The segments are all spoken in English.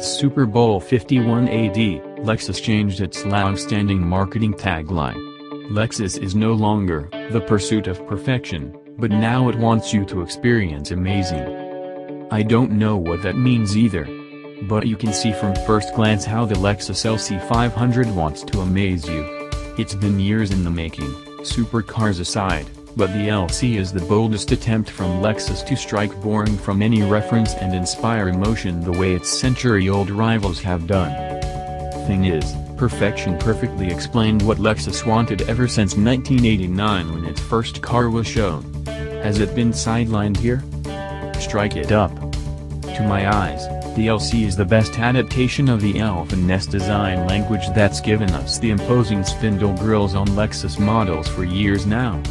Super Bowl 51 AD, Lexus changed its long-standing marketing tagline. Lexus is no longer the pursuit of perfection, but now it wants you to experience amazing. I don't know what that means either. But you can see from first glance how the Lexus LC500 wants to amaze you. It's been years in the making, supercars aside, but the LC is the boldest attempt from Lexus to strike boring from any reference and inspire emotion the way its century-old rivals have done. Thing is, perfection perfectly explained what Lexus wanted ever since 1989 when its first car was shown. Has it been sidelined here? Strike it up. To my eyes, the LC is the best adaptation of the L-finesse design language that's given us the imposing spindle grills on Lexus models for years now.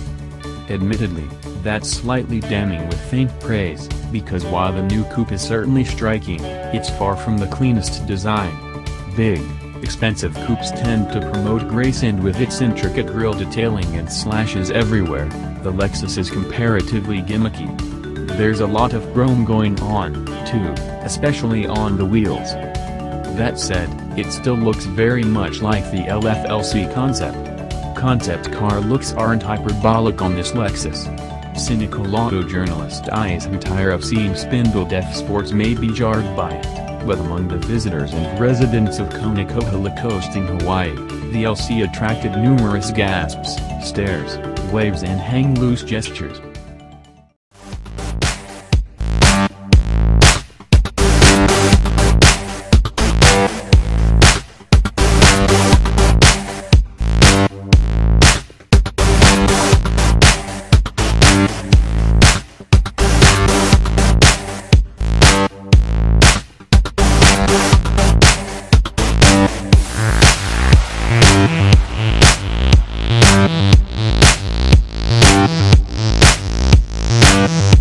Admittedly, that's slightly damning with faint praise, because while the new coupe is certainly striking, it's far from the cleanest design. Big, expensive coupes tend to promote grace and with its intricate grille detailing and slashes everywhere, the Lexus is comparatively gimmicky. There's a lot of chrome going on, too, especially on the wheels. That said, it still looks very much like the LF-LC concept concept car looks aren't hyperbolic on this Lexus. Cynical auto journalist eyes who tire of seeing spindle-deaf sports may be jarred by it, but among the visitors and residents of Kona coasting Hawaii, the LC attracted numerous gasps, stares, waves and hang-loose gestures. Thank